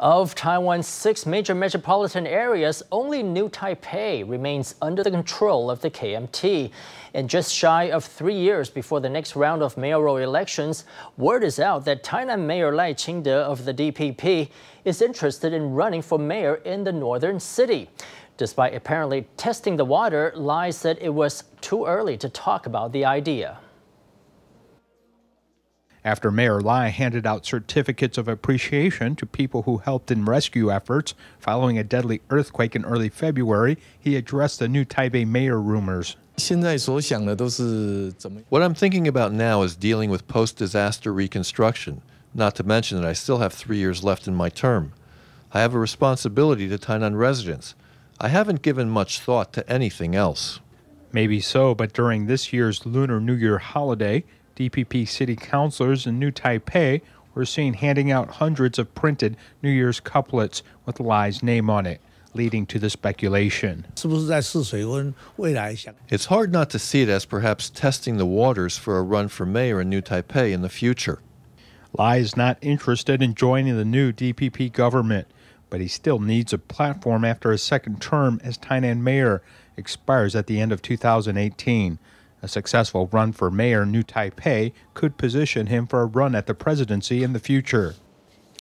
Of Taiwan's six major metropolitan areas, only New Taipei remains under the control of the KMT. And just shy of three years before the next round of mayoral elections, word is out that Tainan Mayor Lai Ching-te of the DPP is interested in running for mayor in the northern city. Despite apparently testing the water, Lai said it was too early to talk about the idea after Mayor Lai handed out certificates of appreciation to people who helped in rescue efforts following a deadly earthquake in early February, he addressed the new Taipei mayor rumors. What I'm thinking about now is dealing with post disaster reconstruction, not to mention that I still have three years left in my term. I have a responsibility to Tainan residents. I haven't given much thought to anything else. Maybe so, but during this year's Lunar New Year holiday, DPP city councilors in New Taipei were seen handing out hundreds of printed New Year's couplets with Lai's name on it, leading to the speculation. It's hard not to see it as perhaps testing the waters for a run for mayor in New Taipei in the future. Lai is not interested in joining the new DPP government, but he still needs a platform after his second term as Tainan mayor expires at the end of 2018. A successful run for mayor New Taipei could position him for a run at the presidency in the future.